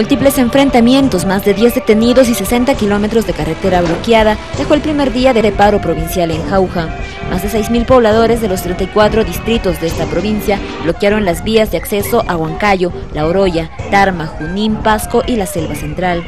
Múltiples enfrentamientos, más de 10 detenidos y 60 kilómetros de carretera bloqueada dejó el primer día de paro provincial en Jauja. Más de 6.000 pobladores de los 34 distritos de esta provincia bloquearon las vías de acceso a Huancayo, La Oroya, Tarma, Junín, Pasco y la Selva Central.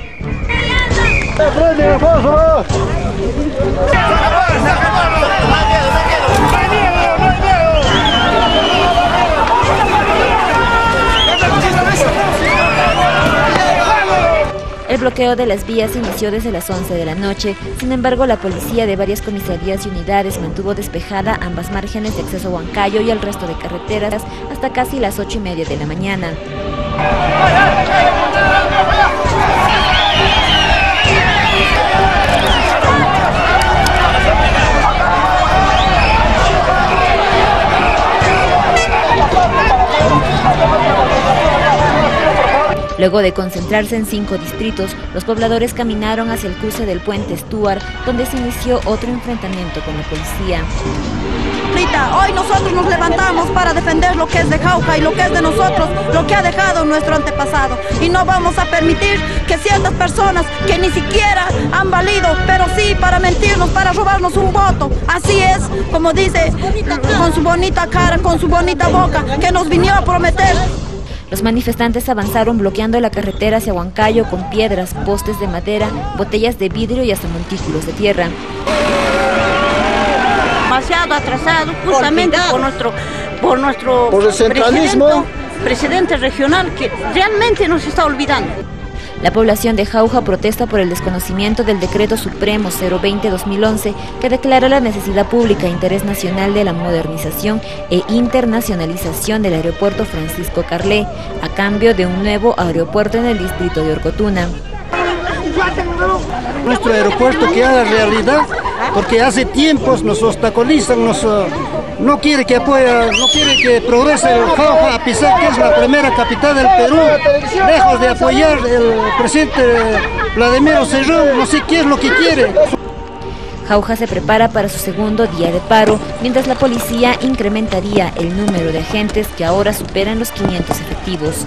Bloqueo de las vías inició desde las 11 de la noche, sin embargo la policía de varias comisarías y unidades mantuvo despejada ambas márgenes de acceso a Huancayo y al resto de carreteras hasta casi las 8 y media de la mañana. Luego de concentrarse en cinco distritos, los pobladores caminaron hacia el cruce del puente Stuart, donde se inició otro enfrentamiento con la policía. Hoy nosotros nos levantamos para defender lo que es de Jauja y lo que es de nosotros, lo que ha dejado nuestro antepasado. Y no vamos a permitir que ciertas personas que ni siquiera han valido, pero sí para mentirnos, para robarnos un voto. Así es, como dice, con su bonita cara, con su bonita boca, que nos vinió a prometer los manifestantes avanzaron bloqueando la carretera hacia Huancayo con piedras, postes de madera, botellas de vidrio y hasta montículos de tierra. Demasiado atrasado justamente por nuestro, por nuestro presidente regional que realmente nos está olvidando. La población de Jauja protesta por el desconocimiento del Decreto Supremo 020-2011 que declara la necesidad pública e interés nacional de la modernización e internacionalización del aeropuerto Francisco Carlé, a cambio de un nuevo aeropuerto en el distrito de Orcotuna. Nuestro aeropuerto que haga realidad, porque hace tiempos nos obstaculizan, nos no quiere que apoya, no quiere que progrese el Jauja, a pesar que es la primera capital del Perú, lejos de apoyar el presidente Vladimir Cerrón, no sé qué es lo que quiere. Jauja se prepara para su segundo día de paro, mientras la policía incrementaría el número de agentes que ahora superan los 500 efectivos.